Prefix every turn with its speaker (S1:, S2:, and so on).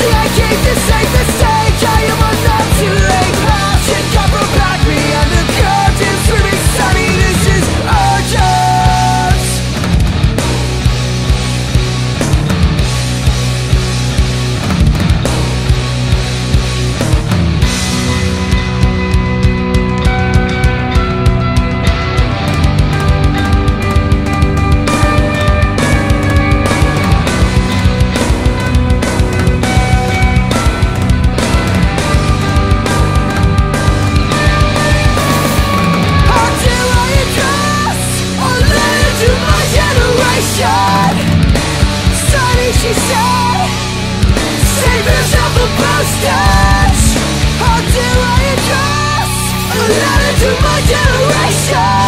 S1: See, I came to save the she said Save yourself a postage How do I address A letter to my generation.